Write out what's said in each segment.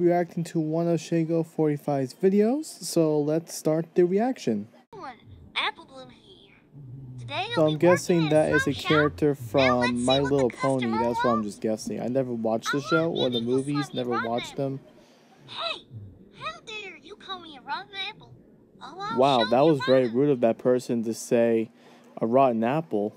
reacting to one of Cheygirl 45's videos, so let's start the reaction. Apple Bloom here. Today So I'm guessing that at is a character from My Little Pony. That's what I'm just guessing. I never watched the show or the movies, never watched them. Hey, how dare you call me a rotten apple? Oh, Wow, that was very rude of that person to say a rotten apple.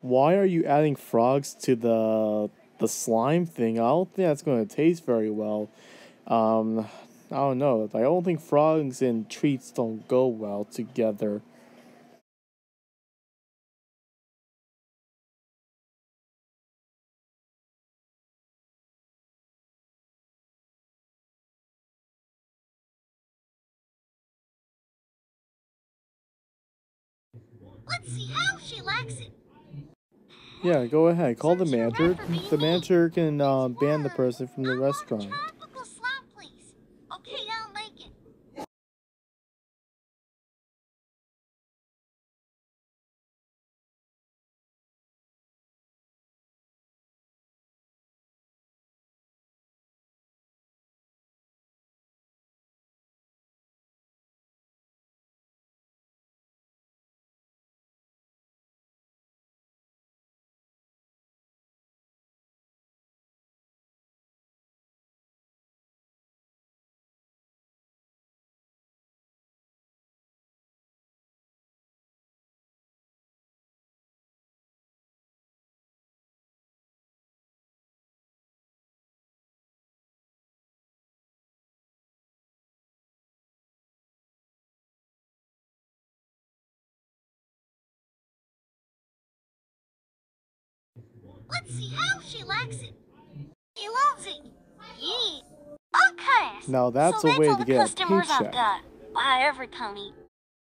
Why are you adding frogs to the the slime thing? I don't think that's going to taste very well. Um, I don't know. I don't think frogs and treats don't go well together. Let's see how she likes it. Yeah, go ahead. Call the manager. The manager can uh, ban the person from the restaurant. Let's see how she likes it. She loves it. Yeah. Okay. Now that's so a way all to the get a customers I've paycheck. got. Bye, every pony.